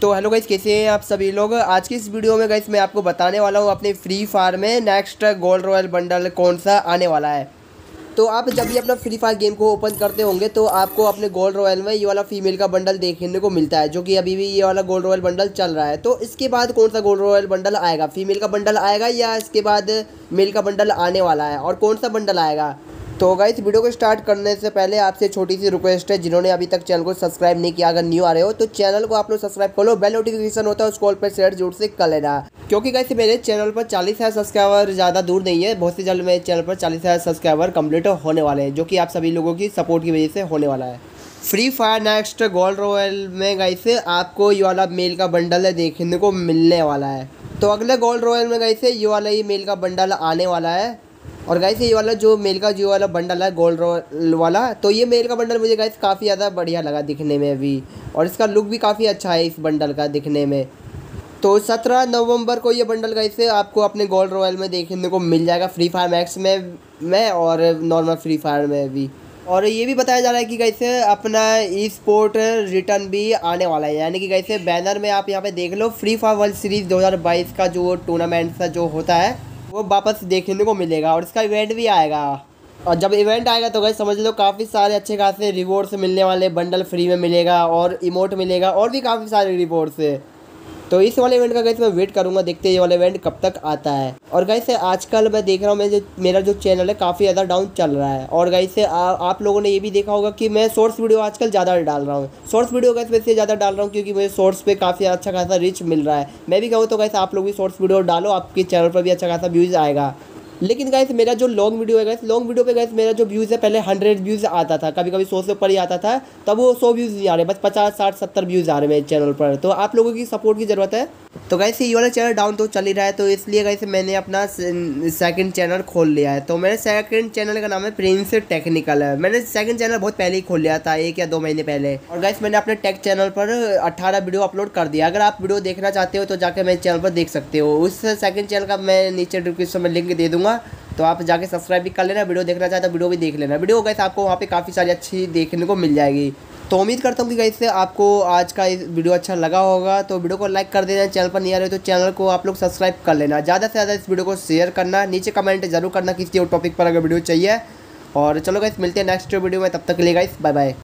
तो hello guys कैसे हैं आप सभी लोग? आज की इस वीडियो में गाइस मैं आपको बताने वाला हूँ अपने फ्री फायर में नेक्स्ट गोल्ड रॉयल बंडल कौन सा आने वाला है। तो आप जब भी अपना फ्री फायर गेम को ओपन करते होंगे तो आपको अपने गोल्ड रॉयल में ये वाला फीमेल का बंडल देखने को मिलता है, जो कि अभी भी ये वाला गोल्ड रॉयल बंडल चल रहा है। तो इसके बाद कौन सा गोल्ड रॉयल बंडल आएगा? फीमेल का बंडल आएगा या इसके बाद मेल का बंडल आने वाला है? और कौन सा बंडल आएगा? तो गाइस, वीडियो को स्टार्ट करने से पहले आपसे छोटी सी रिक्वेस्ट है, जिन्होंने अभी तक चैनल को सब्सक्राइब नहीं किया, अगर न्यू आ रहे हो तो चैनल को आप लोग सब्सक्राइब कर लो, बेल नोटिफिकेशन होता है, उस कॉल पर शेयर ज़ोर से कर लेना। क्योंकि गाइस, मेरे चैनल पर चालीस हज़ार सब्सक्राइबर ज़्यादा दूर नहीं है, बहुत से जल्द मेरे चैनल पर चालीस हज़ार सब्सक्राइबर कंप्लीट होने वाले हैं, जो कि आप सभी लोगों की सपोर्ट की वजह से होने वाला है। Free Fire next gold royal में गाइस, आपको ये वाला मेल का बंडल देखने को मिलने वाला है। तो अगले गोल्ड रॉयल में गाइस, ये वाला ही मेल का बंडल आने वाला है। और गाइस ये वाला जो मेल का जो वाला बंडल है गोल्ड वाला तो ये मेल का बंडल मुझे गाइस काफ़ी ज़्यादा बढ़िया लगा दिखने में अभी। और इसका लुक भी काफ़ी अच्छा है इस बंडल का दिखने में। तो सत्रह नवंबर को ये बंडल गाइस आपको अपने गोल्ड रॉयल में देखने को मिल जाएगा फ्री फायर मैक्स में में और नॉर्मल फ्री फायर में भी। और ये भी बताया जा रहा है कि कैसे अपना ई स्पोर्ट रिटर्न भी आने वाला है। यानी कि कैसे बैनर में आप यहाँ पे देख लो फ्री फायर वर्ल्ड सीरीज़ 2022 का जो टूर्नामेंट सा जो होता है वो वापस देखने को मिलेगा और इसका इवेंट भी आएगा। और जब इवेंट आएगा तो गई समझ लो काफ़ी सारे अच्छे खासे रिवॉर्ड्स मिलने वाले बंडल फ्री में मिलेगा और इमोट मिलेगा और भी काफ़ी सारे रिवॉर्ड्स तो इस वाले इवेंट का गैस मैं वेट करूँगा, देखते ये वाला इवेंट कब तक आता है। और गैस आजकल मैं देख रहा हूँ, मेरे मेरा जो चैनल है, काफ़ी ज़्यादा डाउन चल रहा है। और गैस आप लोगों ने ये भी देखा होगा कि मैं शॉर्ट्स वीडियो आजकल ज़्यादा डाल रहा हूँ। शॉर्ट्स वीडियो गैस वैसे ज़्यादा डाल रहा हूँ क्योंकि मुझे शॉर्ट्स पर काफ़ी अच्छा खासा रिच मिल रहा है। मैं भी कहूँ तो गैस आप लोग भी शॉर्ट्स वीडियो डालो, आपके चैनल पर भी अच्छा खासा व्यूज़ आएगा। लेकिन गाइस मेरा जो लॉन्ग वीडियो है गाइस लॉन्ग वीडियो पे गाइस मेरा जो व्यूज़ है, पहले हंड्रेड व्यूज़ आता था। कभी कभी सौ से ऊपर ही आता था, तब वो सौ व्यूज़ नहीं आ रहे, बस पचास, साठ, सत्तर व्यूज़ आ रहे मेरे चैनल पर। तो आप लोगों की सपोर्ट की ज़रूरत है। तो गाइस ये वाला चैनल डाउन तो चल ही रहा है तो इसलिए गाइस मैंने अपना सेकंड चैनल खोल लिया है। तो मेरे सेकंड चैनल का नाम है प्रिंस टेक्निकल है। मैंने सेकंड चैनल बहुत पहले ही खोल लिया था, एक या दो महीने पहले। और गाइस मैंने अपने टेक चैनल पर अट्ठारह वीडियो अपलोड कर दिया। अगर आप वीडियो देखना चाहते हो तो जाकर मेरे चैनल पर देख सकते हो। उस सेकंड चैनल का मैं नीचे डिस्क्रिप्शन में लिंक दे दूँगा। तो आप जाके सब्सक्राइब भी कर लेना, वीडियो देखना चाहते तो वीडियो भी देख लेना। वीडियो गैस आपको वहाँ पे काफ़ी सारी अच्छी देखने को मिल जाएगी। तो उम्मीद करता हूँ कि से आपको आज का वीडियो अच्छा लगा होगा। तो वीडियो को लाइक कर देना, चैनल पर नहीं आ रहे तो चैनल को आप लोग सब्सक्राइब कर लेना। ज़्यादा से ज़्यादा इस वीडियो को शेयर करना, नीचे कमेंट ज़रूर करना किसी और टॉपिक पर अगर वीडियो चाहिए। और चलो गैस मिलते हैं नेक्स्ट वीडियो में, तब तक के लिए गाइस बाय बाय